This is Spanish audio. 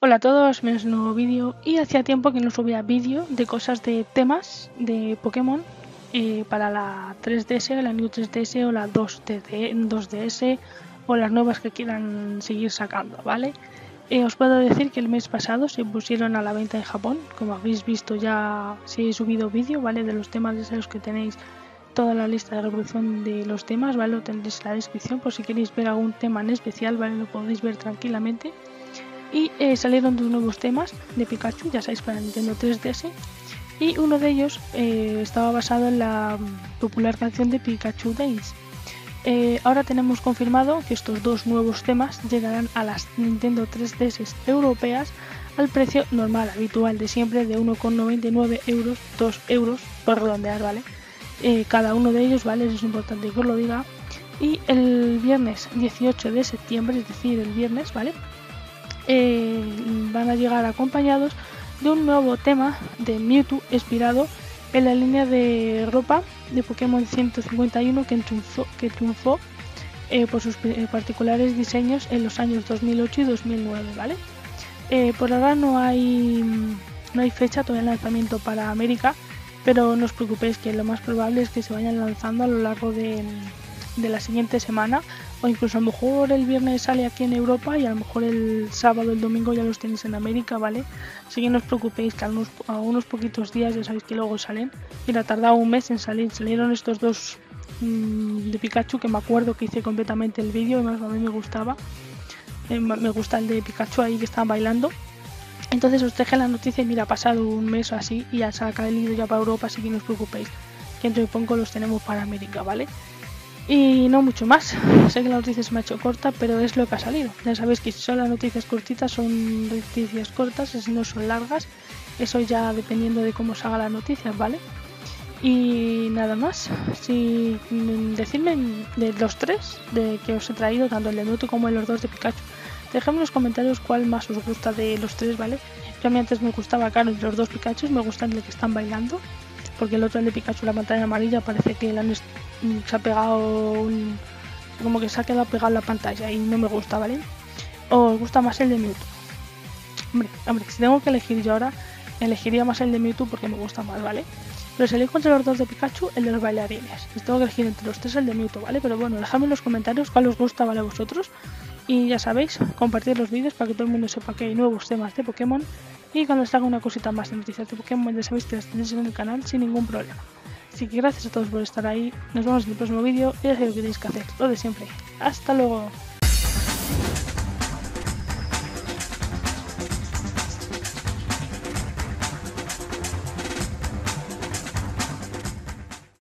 Hola a todos, bienvenidos a un nuevo vídeo y hacía tiempo que no subía vídeo de cosas de temas de Pokémon eh, para la 3DS, la New 3DS o la 2DS o las nuevas que quieran seguir sacando, ¿vale? Eh, os puedo decir que el mes pasado se pusieron a la venta en Japón, como habéis visto ya si he subido vídeo, ¿vale? De los temas de los que tenéis toda la lista de reproducción de los temas, ¿vale? Lo tendréis en la descripción por si queréis ver algún tema en especial, ¿vale? Lo podéis ver tranquilamente. Y eh, salieron dos nuevos temas de Pikachu, ya sabéis, para Nintendo 3DS. Y uno de ellos eh, estaba basado en la popular canción de Pikachu Days. Eh, ahora tenemos confirmado que estos dos nuevos temas llegarán a las Nintendo 3DS europeas al precio normal, habitual de siempre, de 1,99 euros, 2 euros, por redondear, ¿vale? cada uno de ellos, ¿vale? es importante que os lo diga. Y el viernes 18 de septiembre, es decir, el viernes, ¿vale? Eh, van a llegar acompañados de un nuevo tema de Mewtwo inspirado en la línea de ropa de Pokémon 151 que triunfó, que triunfó eh, por sus eh, particulares diseños en los años 2008 y 2009, ¿vale? por ahora no hay, no hay fecha todavía de lanzamiento para América, pero no os preocupéis que lo más probable es que se vayan lanzando a lo largo de, de la siguiente semana o incluso a lo mejor el viernes sale aquí en Europa y a lo mejor el sábado el domingo ya los tenéis en América, ¿vale? Así que no os preocupéis que a unos, poquitos días ya sabéis que luego salen. Mira, tardado un mes en salir, salieron estos dos mm, de Pikachu que me acuerdo que hice completamente el vídeo, además a mí me gustaba. Eh, me gusta el de Pikachu ahí que estaban bailando. Entonces os dejé la noticia y mira, ha pasado un mes o así y ya se ha caído ya para Europa, así que no os preocupéis. Que entre poco los tenemos para América, ¿vale? Y no mucho más. Sé que la noticia se me ha hecho corta, pero es lo que ha salido. Ya sabéis que si son las noticias cortitas, son noticias cortas, si no son largas. Eso ya dependiendo de cómo salga las noticias, ¿vale? Y nada más. Si decidme de los tres de que os he traído, tanto el de como el los dos de Pikachu. Dejadme en los comentarios cuál más os gusta de los tres, ¿vale? Yo a mí antes me gustaba, claro, los dos Pikachu, me gustan el que están bailando porque el otro el de Pikachu, la pantalla amarilla, parece que se ha pegado un, como que se ha quedado pegado la pantalla y no me gusta, ¿vale? O os gusta más el de Mewtwo. Hombre, hombre, si tengo que elegir yo ahora, elegiría más el de Mewtwo porque me gusta más, ¿vale? Pero si elijo entre los dos de Pikachu, el de los bailarines. Si tengo que elegir entre los tres el de Mewtwo, ¿vale? Pero bueno, dejadme en los comentarios cuál os gusta, ¿vale? A vosotros. Y ya sabéis, compartir los vídeos para que todo el mundo sepa que hay nuevos temas de Pokémon y cuando os haga una cosita más de noticias de Pokémon ya sabéis que las tenéis en el canal sin ningún problema. Así que gracias a todos por estar ahí, nos vemos en el próximo vídeo y ya sabéis lo que tenéis que hacer, lo de siempre. ¡Hasta luego!